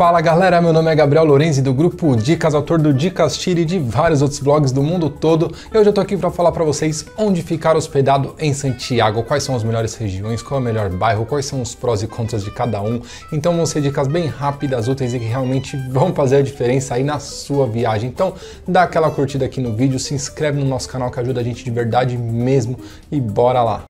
Fala galera, meu nome é Gabriel Lorenzi do grupo Dicas, autor do Dicas Chile e de vários outros blogs do mundo todo. E hoje eu tô aqui para falar para vocês onde ficar hospedado em Santiago, quais são as melhores regiões, qual é o melhor bairro, quais são os prós e contras de cada um. Então vão ser dicas bem rápidas, úteis e que realmente vão fazer a diferença aí na sua viagem. Então dá aquela curtida aqui no vídeo, se inscreve no nosso canal que ajuda a gente de verdade mesmo e bora lá.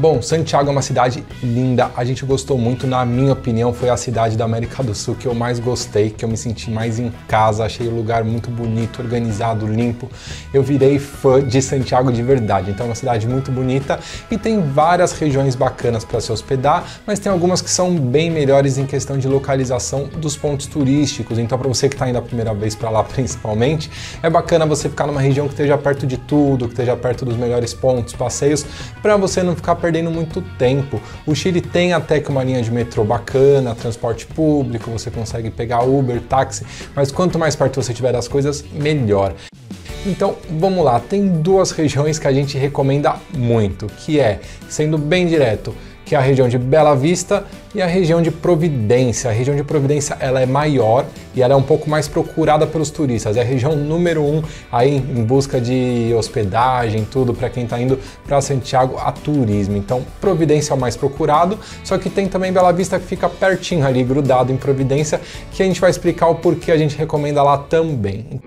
Bom, Santiago é uma cidade linda, a gente gostou muito, na minha opinião, foi a cidade da América do Sul que eu mais gostei, que eu me senti mais em casa, achei o lugar muito bonito, organizado, limpo. Eu virei fã de Santiago de verdade, então é uma cidade muito bonita e tem várias regiões bacanas para se hospedar, mas tem algumas que são bem melhores em questão de localização dos pontos turísticos. Então, para você que está indo a primeira vez para lá, principalmente, é bacana você ficar numa região que esteja perto de tudo, que esteja perto dos melhores pontos, passeios, para você não ficar perdendo muito tempo. O Chile tem até que uma linha de metrô bacana, transporte público, você consegue pegar Uber, táxi, mas quanto mais perto você tiver das coisas, melhor. Então vamos lá, tem duas regiões que a gente recomenda muito, que é, sendo bem direto, que é a região de Bela Vista e a região de Providência. A região de Providência ela é maior e ela é um pouco mais procurada pelos turistas. É a região número um aí em busca de hospedagem, tudo para quem está indo para Santiago a turismo. Então Providência é o mais procurado, só que tem também Bela Vista que fica pertinho ali, grudado em Providência, que a gente vai explicar o porquê a gente recomenda lá também.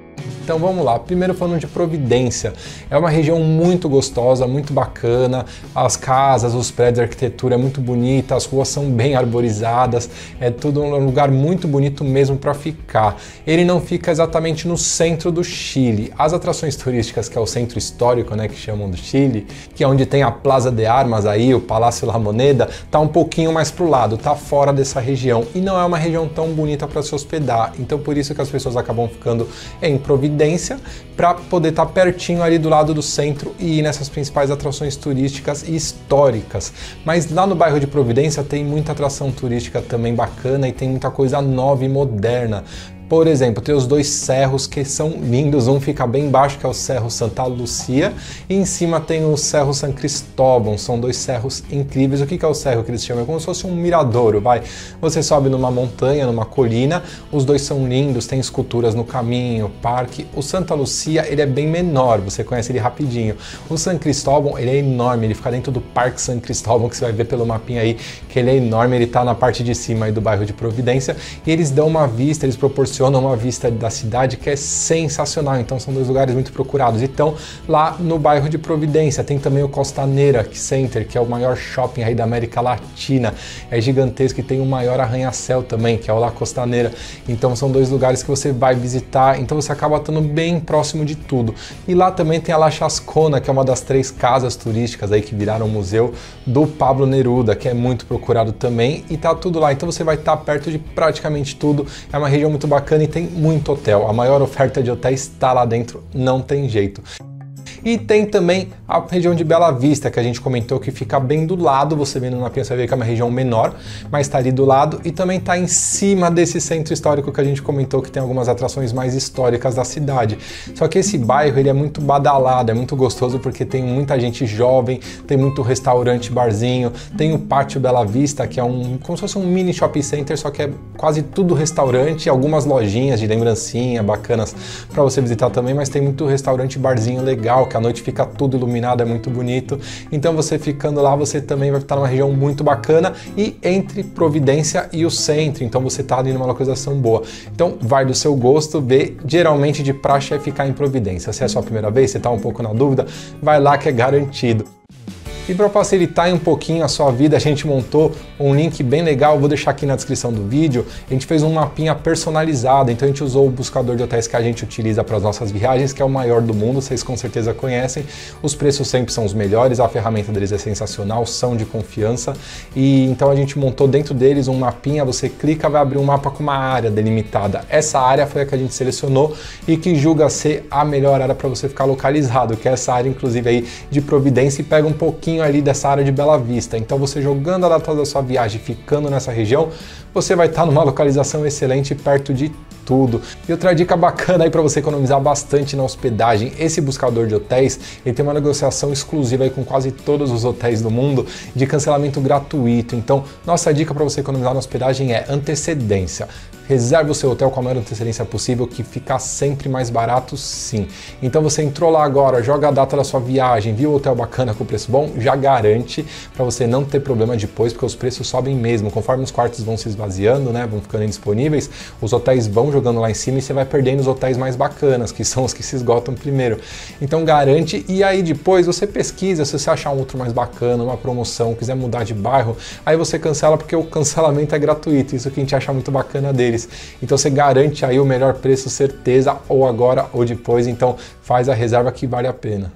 Então vamos lá, primeiro falando de Providência. É uma região muito gostosa, muito bacana. As casas, os prédios, a arquitetura é muito bonita, as ruas são bem arborizadas, é tudo um lugar muito bonito mesmo para ficar. Ele não fica exatamente no centro do Chile. As atrações turísticas, que é o centro histórico, né, que chamam do Chile, que é onde tem a Plaza de Armas aí, o Palácio La Moneda, tá um pouquinho mais pro lado, tá fora dessa região e não é uma região tão bonita para se hospedar. Então por isso que as pessoas acabam ficando em Providência para poder estar tá pertinho ali do lado do centro e ir nessas principais atrações turísticas e históricas. Mas lá no bairro de Providência tem muita atração turística também bacana e tem muita coisa nova e moderna. Por exemplo, tem os dois cerros que são lindos. Um fica bem embaixo, que é o Cerro Santa Lucia, e em cima tem o Cerro San Cristóvão. São dois cerros incríveis. O que é o cerro que eles chamam? É como se fosse um miradouro, vai. Você sobe numa montanha, numa colina, os dois são lindos, tem esculturas no caminho, parque. O Santa Lucia, ele é bem menor, você conhece ele rapidinho. O San Cristóvão, ele é enorme, ele fica dentro do Parque San Cristóvão, que você vai ver pelo mapinha aí, que ele é enorme, ele tá na parte de cima aí do bairro de Providência, e eles dão uma vista, eles proporcionam proporciona uma vista da cidade que é sensacional. Então são dois lugares muito procurados. Então lá no bairro de Providência tem também o Costaneira Center, que é o maior shopping aí da América Latina. É gigantesco e tem o maior arranha-céu também, que é o La Costaneira. Então são dois lugares que você vai visitar. Então você acaba estando bem próximo de tudo. E lá também tem a La Chascona, que é uma das três casas turísticas aí que viraram museu do Pablo Neruda, que é muito procurado também. E tá tudo lá. Então você vai estar perto de praticamente tudo. É uma região muito bacana e tem muito hotel. A maior oferta de hotéis está lá dentro, não tem jeito. E tem também a região de Bela Vista, que a gente comentou que fica bem do lado, você vendo mapinha, você vê que é uma região menor, mas está ali do lado e também está em cima desse centro histórico que a gente comentou que tem algumas atrações mais históricas da cidade. Só que esse bairro ele é muito badalado, é muito gostoso porque tem muita gente jovem, tem muito restaurante, barzinho, tem o Pátio Bela Vista, que é um como se fosse um mini shopping center, só que é quase tudo restaurante, algumas lojinhas de lembrancinha bacanas para você visitar também, mas tem muito restaurante, barzinho legal que a noite fica tudo iluminado, é muito bonito. Então você ficando lá, você também vai estar numa região muito bacana e entre Providência e o centro, então você está ali numa localização boa. Então vai do seu gosto, vê, geralmente de praxe é ficar em Providência. Se é a sua primeira vez, você está um pouco na dúvida, vai lá que é garantido. E para facilitar um pouquinho a sua vida, a gente montou um link bem legal, vou deixar aqui na descrição do vídeo. A gente fez um mapinha personalizado, então a gente usou o buscador de hotéis que a gente utiliza para as nossas viagens, que é o maior do mundo, vocês com certeza conhecem. Os preços sempre são os melhores, a ferramenta deles é sensacional, são de confiança. E então a gente montou dentro deles um mapinha, você clica, vai abrir um mapa com uma área delimitada. Essa área foi a que a gente selecionou e que julga ser a melhor área para você ficar localizado, que é essa área inclusive aí de Providência e pega um pouquinho pouquinho ali dessa área de Bela Vista. Então você jogando a data da sua viagem, ficando nessa região, você vai estar numa localização excelente perto de tudo. E outra dica bacana aí para você economizar bastante na hospedagem, esse buscador de hotéis, ele tem uma negociação exclusiva aí com quase todos os hotéis do mundo de cancelamento gratuito. Então, nossa dica para você economizar na hospedagem é antecedência. Reserve o seu hotel com a maior antecedência possível, que fica sempre mais barato sim. Então você entrou lá agora, joga a data da sua viagem, viu o hotel bacana com preço bom, já garante para você não ter problema depois, porque os preços sobem mesmo. Conforme os quartos vão se esvaziando, né, vão ficando indisponíveis, os hotéis vão jogando lá em cima e você vai perdendo os hotéis mais bacanas, que são os que se esgotam primeiro. Então garante e aí depois você pesquisa, se você achar um outro mais bacana, uma promoção, quiser mudar de bairro, aí você cancela porque o cancelamento é gratuito. Isso que a gente acha muito bacana dele deles. Então você garante aí o melhor preço, certeza, ou agora ou depois. Então faz a reserva que vale a pena.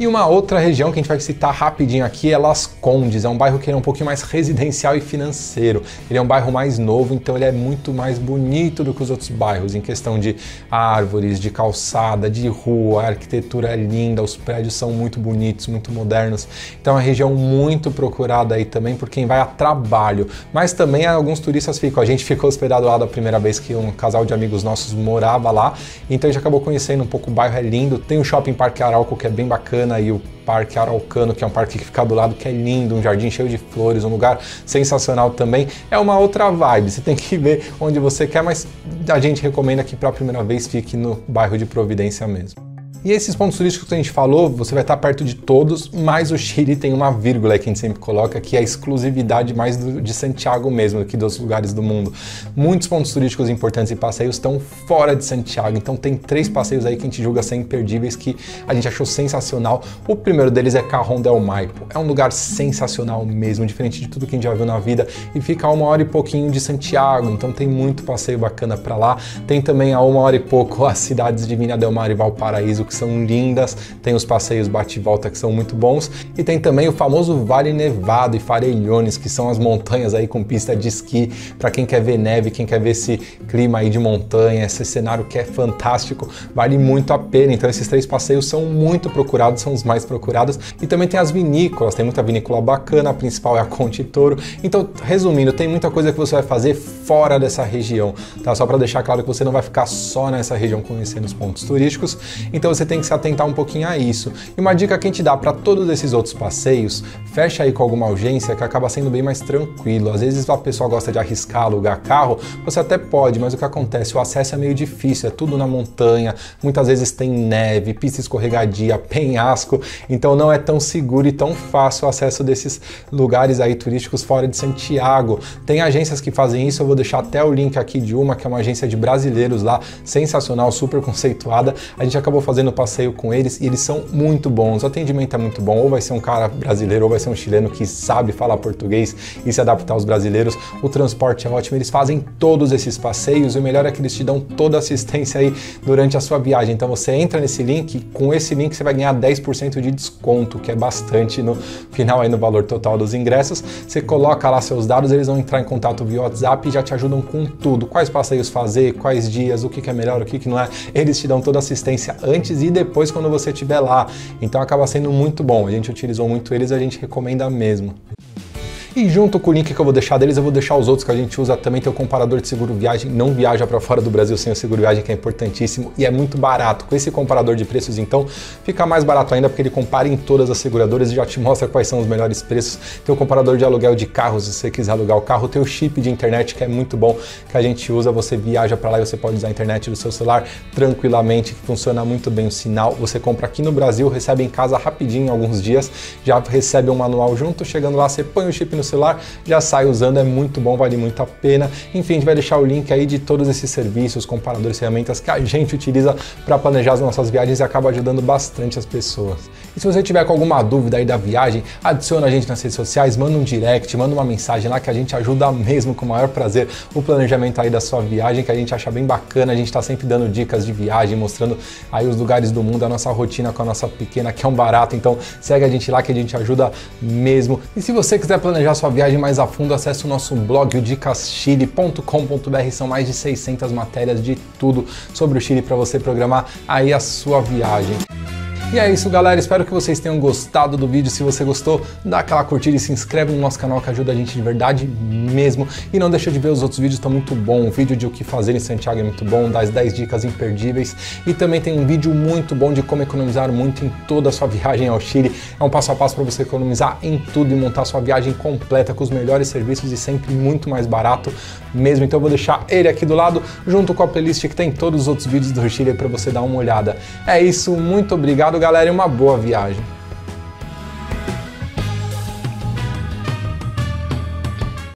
E uma outra região que a gente vai citar rapidinho aqui é Las Condes, é um bairro que é um pouquinho mais residencial e financeiro. Ele é um bairro mais novo, então ele é muito mais bonito do que os outros bairros, em questão de árvores, de calçada, de rua, a arquitetura é linda, os prédios são muito bonitos, muito modernos. Então é uma região muito procurada aí também por quem vai a trabalho. Mas também alguns turistas ficam. A gente ficou hospedado lá da primeira vez que um casal de amigos nossos morava lá, então a gente acabou conhecendo um pouco o bairro, é lindo. Tem o Shopping Parque Arauco que é bem bacana aí o Parque Araucano, que é um parque que fica do lado, que é lindo, um jardim cheio de flores, um lugar sensacional também. É uma outra vibe, você tem que ver onde você quer, mas a gente recomenda que para a primeira vez fique no bairro de Providência mesmo. E esses pontos turísticos que a gente falou, você vai estar perto de todos, mas o Chile tem uma vírgula que a gente sempre coloca, que é a exclusividade mais do, de Santiago mesmo, aqui dos lugares do mundo. Muitos pontos turísticos importantes e passeios estão fora de Santiago, então tem três passeios aí que a gente julga ser imperdíveis, que a gente achou sensacional. O primeiro deles é Carrão del Maipo. É um lugar sensacional mesmo, diferente de tudo que a gente já viu na vida, e fica a uma hora e pouquinho de Santiago, então tem muito passeio bacana para lá. Tem também a uma hora e pouco as cidades de Vina del Mar e Valparaíso, que são lindas, tem os passeios bate-volta que são muito bons e tem também o famoso Vale Nevado e Farellones, que são as montanhas aí com pista de esqui, para quem quer ver neve, quem quer ver esse clima aí de montanha, esse cenário que é fantástico, vale muito a pena. Então esses três passeios são muito procurados, são os mais procurados e também tem as vinícolas, tem muita vinícola bacana, a principal é a Conte Toro. Então, resumindo, tem muita coisa que você vai fazer fora dessa região, tá? Só para deixar claro que você não vai ficar só nessa região conhecendo os pontos turísticos. Então você tem que se atentar um pouquinho a isso. E uma dica que a gente dá para todos esses outros passeios, fecha aí com alguma urgência que acaba sendo bem mais tranquilo. Às vezes a pessoa gosta de arriscar, alugar carro, você até pode, mas o que acontece? O acesso é meio difícil, é tudo na montanha, muitas vezes tem neve, pista escorregadia, penhasco, então não é tão seguro e tão fácil o acesso desses lugares aí turísticos fora de Santiago. Tem agências que fazem isso, eu vou deixar até o link aqui de uma, que é uma agência de brasileiros lá, sensacional, super conceituada. A gente acabou fazendo passeio com eles e eles são muito bons. O atendimento é muito bom, ou vai ser um cara brasileiro ou vai ser um chileno que sabe falar português e se adaptar aos brasileiros. O transporte é ótimo, eles fazem todos esses passeios e o melhor é que eles te dão toda a assistência aí durante a sua viagem. Então você entra nesse link, com esse link você vai ganhar 10% de desconto, que é bastante no final aí no valor total dos ingressos. Você coloca lá seus dados, eles vão entrar em contato via WhatsApp e já te ajudam com tudo. Quais passeios fazer, quais dias, o que é melhor, o que não é. Eles te dão toda a assistência antes e depois quando você estiver lá. Então acaba sendo muito bom. A gente utilizou muito eles, a gente recomenda mesmo. E junto com o link que eu vou deixar deles, eu vou deixar os outros que a gente usa também. Tem o comparador de seguro viagem. Não viaja para fora do Brasil sem o seguro viagem, que é importantíssimo e é muito barato. Com esse comparador de preços, então, fica mais barato ainda porque ele compara em todas as seguradoras e já te mostra quais são os melhores preços. Tem o comparador de aluguel de carros, se você quiser alugar o carro. Tem o chip de internet, que é muito bom, que a gente usa. Você viaja para lá e você pode usar a internet do seu celular tranquilamente, que funciona muito bem o sinal. Você compra aqui no Brasil, recebe em casa rapidinho, em alguns dias, já recebe um manual junto. Chegando lá, você põe o chip no no celular, já sai usando, é muito bom, vale muito a pena. Enfim, a gente vai deixar o link aí de todos esses serviços, comparadores, ferramentas que a gente utiliza para planejar as nossas viagens e acaba ajudando bastante as pessoas. E se você tiver com alguma dúvida aí da viagem, adiciona a gente nas redes sociais, manda um direct, manda uma mensagem lá que a gente ajuda mesmo com o maior prazer o planejamento aí da sua viagem, que a gente acha bem bacana. A gente está sempre dando dicas de viagem, mostrando aí os lugares do mundo, a nossa rotina com a nossa pequena, que é um barato. Então segue a gente lá que a gente ajuda mesmo. E se você quiser planejar sua viagem mais a fundo, acesse o nosso blog, o dicaschile.com.br. São mais de 600 matérias de tudo sobre o Chile para você programar aí a sua viagem. E é isso, galera. Espero que vocês tenham gostado do vídeo. Se você gostou, dá aquela curtida e se inscreve no nosso canal que ajuda a gente de verdade mesmo. E não deixa de ver os outros vídeos, estão muito bom. O vídeo de o que fazer em Santiago é muito bom, das 10 dicas imperdíveis. E também tem um vídeo muito bom de como economizar muito em toda a sua viagem ao Chile. É um passo a passo para você economizar em tudo e montar sua viagem completa com os melhores serviços e sempre muito mais barato mesmo. Então eu vou deixar ele aqui do lado, junto com a playlist que tem todos os outros vídeos do Chile para você dar uma olhada. É isso, muito obrigado, galera, e uma boa viagem.